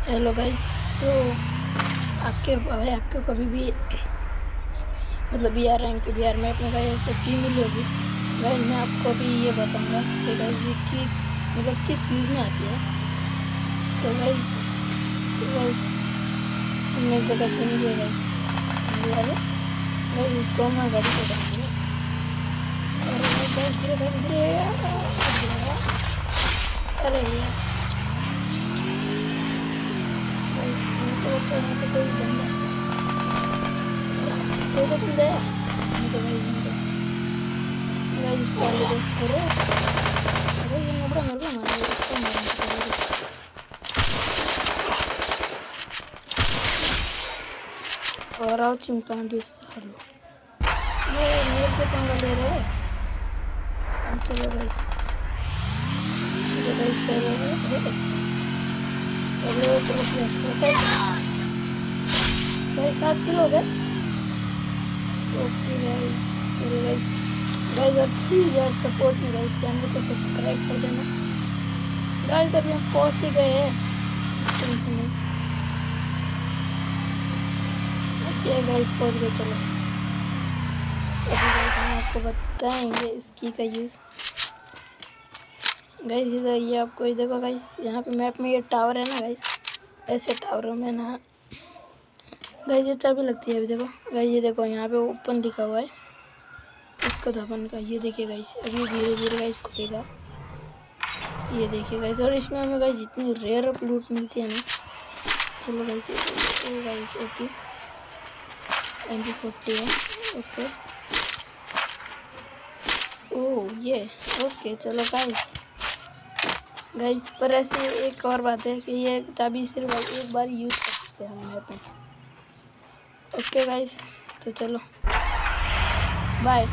Hello guys तो आपके भाई आपको कभी भी मतलब B R rank B R में गए तो की मिली होगी गाइस मैं आपको अभी ये बताऊँगा कि गाइस ये की मतलब किस यूज़ में आती है तो गाइस गाइस हमने जगह पे नहीं है गाइस गाइस इसको मैं गाड़ी को डालूँगा अरे धीरे अरे यार मेरे को लगता है यहाँ पे कोई बंदा है कोई तो बंदा है नहीं तो भाई बंदा गाइस पहले देख अरे अरे ये नबड़ा मेरे को मारा है इसको मारना पड़ेगा और आओ चिंपांडी सालो ये मेरे से पंगा ले रहे हैं अब चलो गाइस तो गाइस पहले पहले वो चलो गाइस सात किलो हो। ओके गाइस चलो गाइस गाइस और प्लीज़ यार सपोर्ट में गाइस चैनल को सब्सक्राइब कर देना। गाइस, अभी हम पहुँच ही गए हैं। टेंशन ओके गाइस, पहुँच गए, चलो। अभी हम आपको बताएँगे इसकी का यूज़ गाइस, इधर ये आपको, ये देखो गाइस, यहाँ पे मैप में ये टावर है ना, गाइस? ऐसे टावरों में ना गाइस, ये चाबी लगती है अभी देखो। गाइस, ये देखो, यहाँ पे ओपन लिखा हुआ है। इसका धपन का, ये देखिए गाइस, अभी धीरे धीरे गाइस खुलेगा। ये देखिए गाइस, और इसमें हमें गाइस जितनी रेयर लूट मिलती है ना, चलो guys oh guys okay M P forty है, ओके। ओह, ये, ओके, चलो गाइस। गाइस, पर ऐसे एक और बात है कि ये चाबी सिर्फ़ एक बार यूज़ कर सकते हैं हम यहाँ पे। ओके गाइस तो चलो बाय